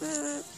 嗯。